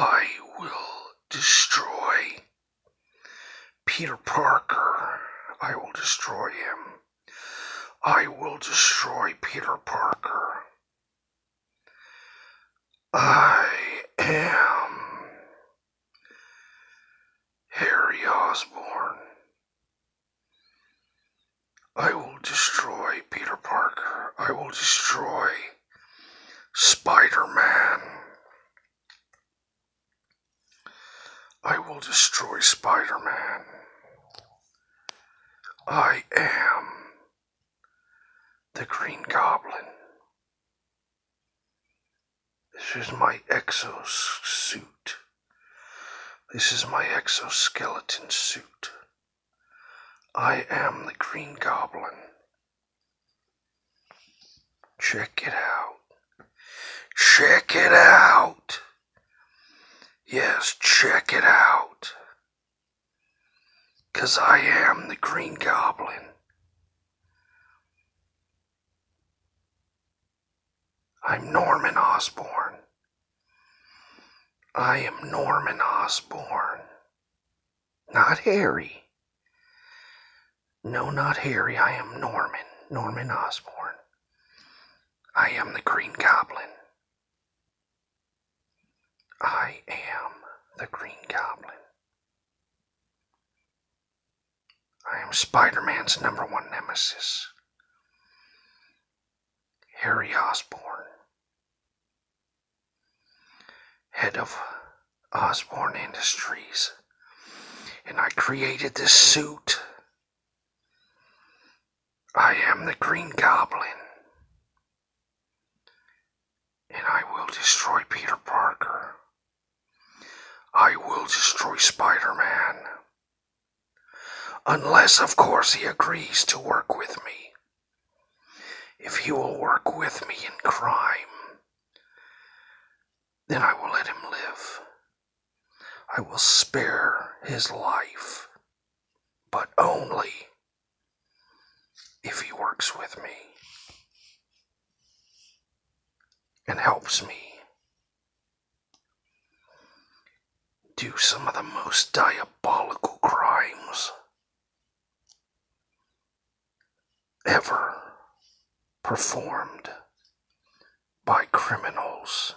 I will destroy Peter Parker. I will destroy him. I will destroy Peter Parker. I am Harry Osborn. I will destroy Peter Parker. I will destroy Spider. Will destroy Spider Man. I am the Green Goblin. This is my exosuit. This is my exoskeleton suit. I am the Green Goblin. Check it out. Check it out. Yes, check it out. Cause I am the Green Goblin. I'm Norman Osborn. I am Norman Osborn. Not Harry. No, not Harry. I am Norman. Norman Osborn. I am the Green Goblin. I am the Green Goblin. I am Spider Man's number one nemesis, Harry Osborn, head of Osborn Industries. And I created this suit. I am the Green Goblin. And I will destroy Peter Parker. I will destroy Spider Man. Unless, of course, he agrees to work with me. If he will work with me in crime, then I will let him live. I will spare his life, but only if he works with me and helps me do some of the most diabolical crimes ever performed by criminals.